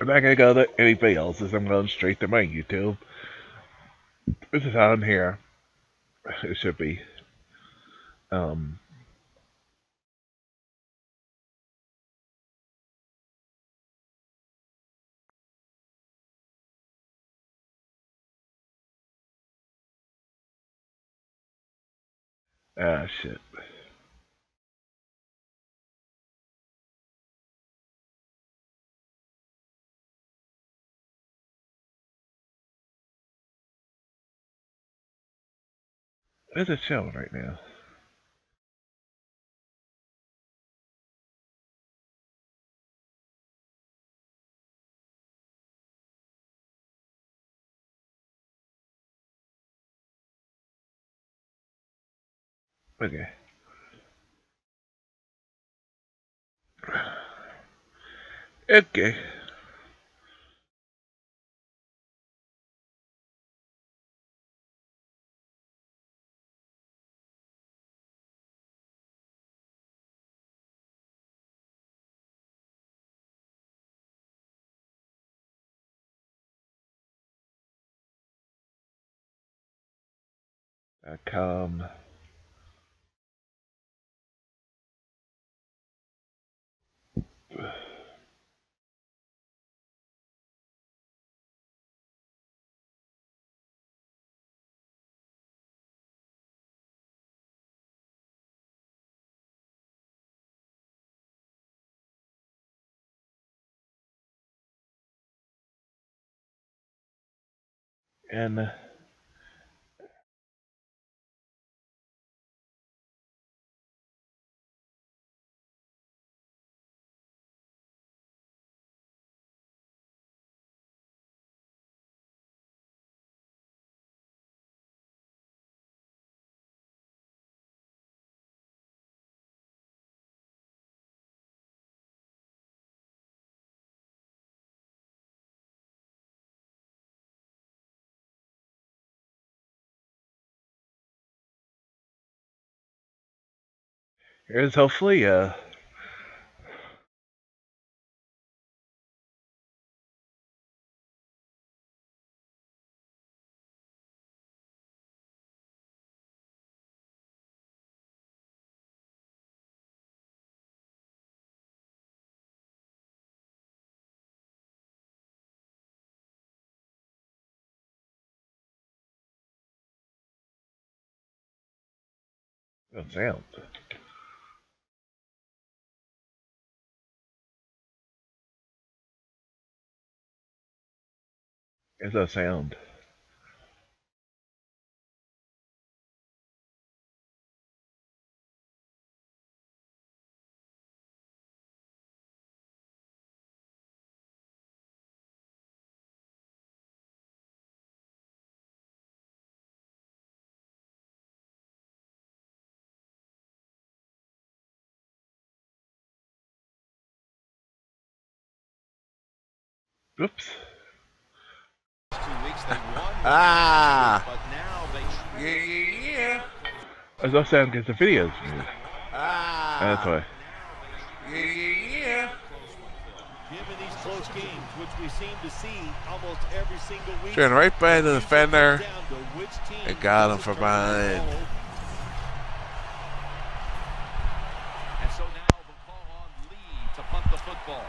I'm not gonna go to anybody else's. I'm going straight to my YouTube. This is on here. It should be. Um. Ah, shit. Where's it showing right now? Okay. Okay. Uh, Dot And here's hopefully uh sound. Here's a sound. Oops. Two weeks they won. Ah. But now they Yeah, yeah, yeah. There's no sound because the video's muted. Ah. That's why. Yeah, yeah, yeah. given these close games, which we seem to see almost every single week. Turn right by the defender. down to which team and got him does from it turn the behind. And so now the call on Lee to punt the football.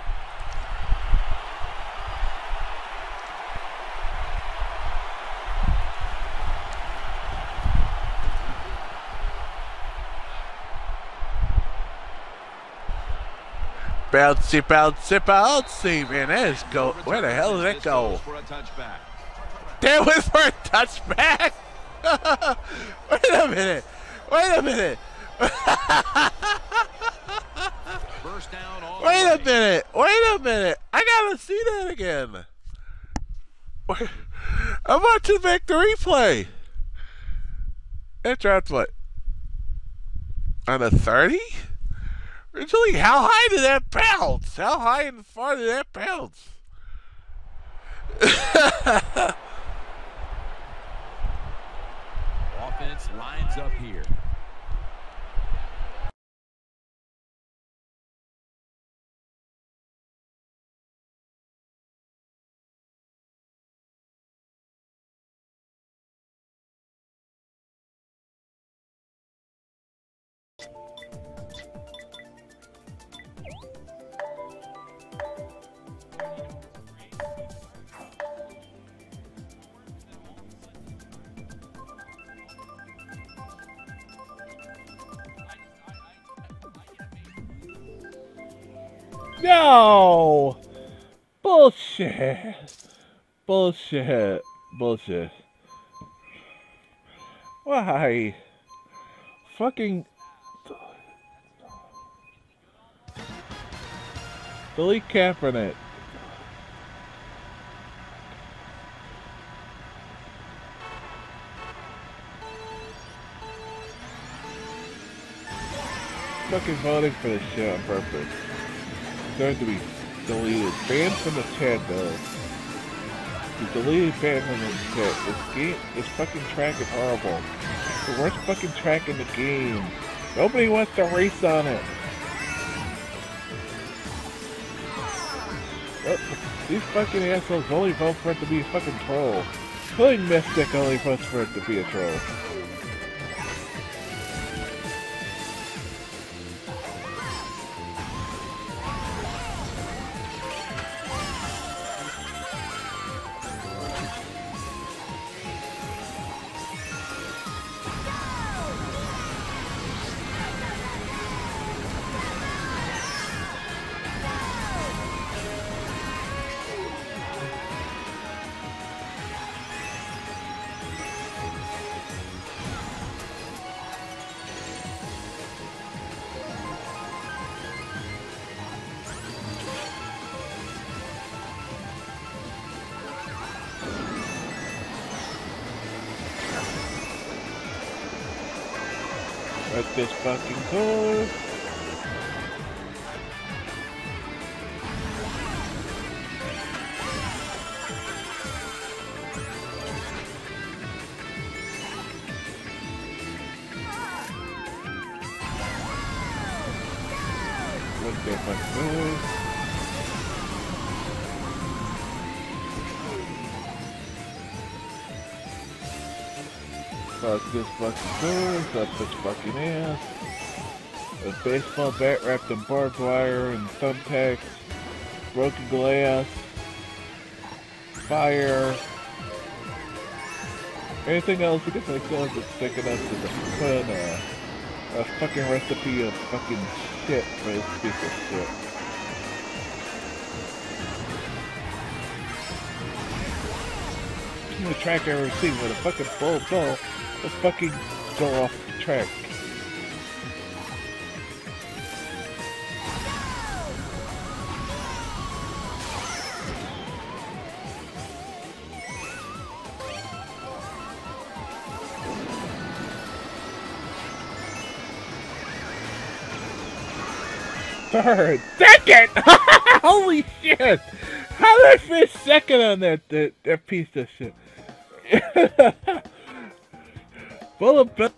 Bouncy, bouncy, bouncy. Man, that is go. Where the hell did that go? For a touchback. That was for a touchback. Wait a minute. Wait a minute. First down all Wait a minute. Wait a minute. I gotta see that again. Wait, I'm watching back the replay. It dropped what? On a 30? Originally, how high did that bounce? How high and far did that bounce? Offense lines up here. No! Bullshit! Bullshit! Bullshit. Why? Fucking. Delete Kaepernick. Fucking voting for this shit on purpose. Going to be deleted. Banned from the chat though. The deleted banned from the chat. This game, this fucking track is horrible. The worst fucking track in the game. Nobody wants to race on it. Yep, These fucking assholes only vote for it to be a fucking troll. Including Mystic only votes for it to be a troll. Let this fucking go. Fuck this fucking curve, up this fucking ass. A baseball bat wrapped in barbed wire and thumbtacks. Broken glass. Fire. Anything else you can think of that's sticking up to the put a, a fucking recipe of fucking shit for this piece of shit. The track I've ever seen with a fucking full ball Let's fucking go off track. Third, second! Holy shit! How did I finish second on that, that, that piece of shit? Full of uh,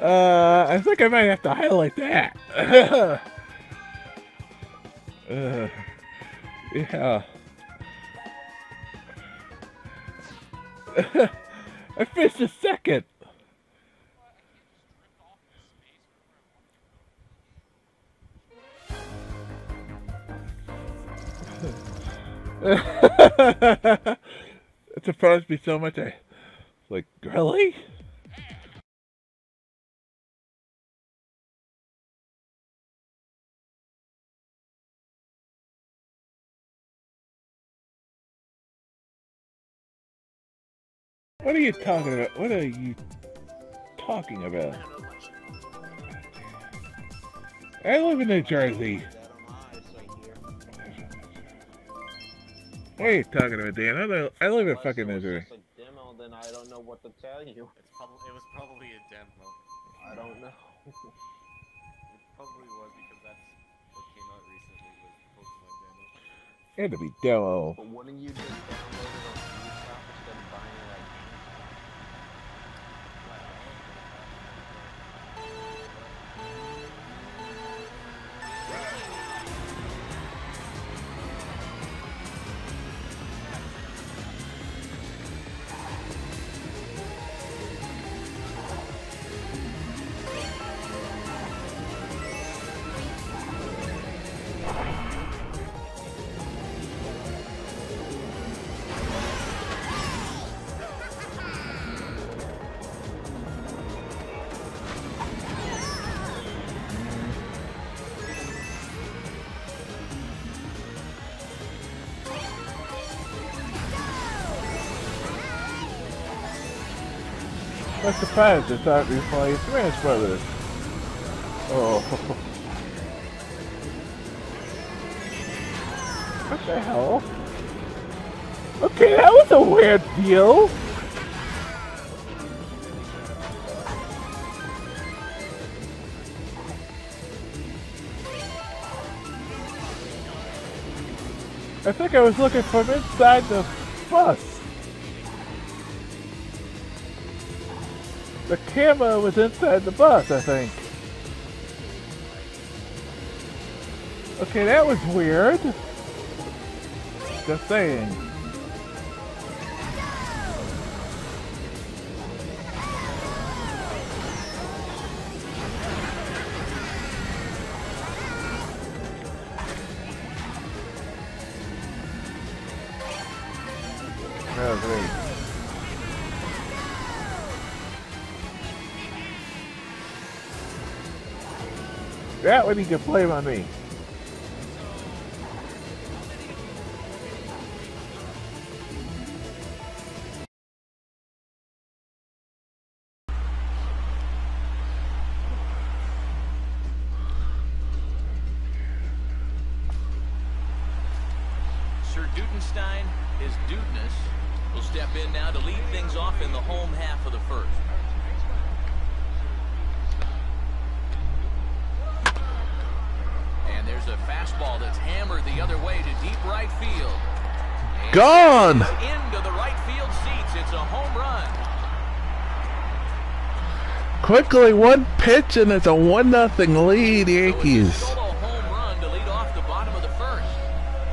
uh, I think I might have to highlight that. uh, yeah. I finished a second. It surprised me so much. I like, really? What are you talking about? What are you talking about? I live in New Jersey. What are you talking about, Dan? I live, I live in fucking New Jersey. It's a demo, then I don't know what to tell you. It's probably it was probably a demo. I don't know. It probably was because that's what came out recently was Pokemon demo. It had to be demo. but wouldn't you just I'm surprised it's not replaying Smash Brothers. Oh. What the hell? Okay, that was a weird deal. I think I was looking from inside the bus. The camera was inside the bus, I think. Okay, that was weird. Just saying. That one he can blame on me. A fastball that's hammered the other way to deep right field. And Gone! Into the right field seats. It's a home run. Quickly, one pitch and it's a one nothing lead, So it's a Yankees. solo home run to lead off the bottom of the first.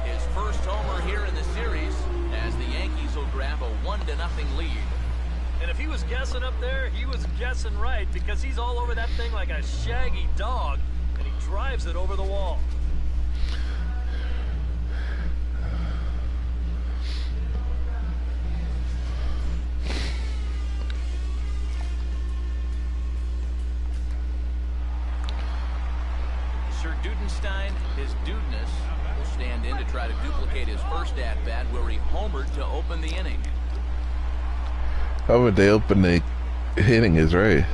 His first homer here in the series as the Yankees will grab a one to nothing lead. And if he was guessing up there, he was guessing right because he's all over that thing like a shaggy dog, and he drives it over the wall. Homered to open the inning. How would they open the hitting is right?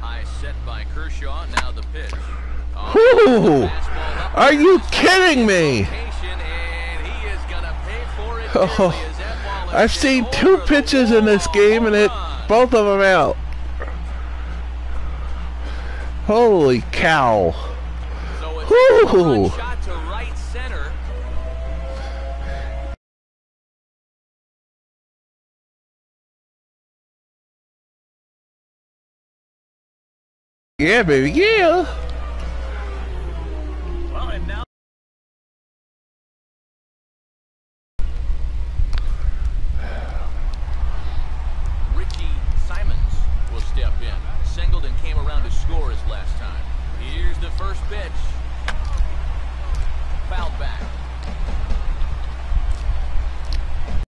High set by Kershaw. Now the pitch. Up Are you kidding me? location, and he is gonna pay for it Oh, dearly as that ball is I've seen two pitches in this game and it both of them out. Holy cow! run. Yeah, baby, yeah.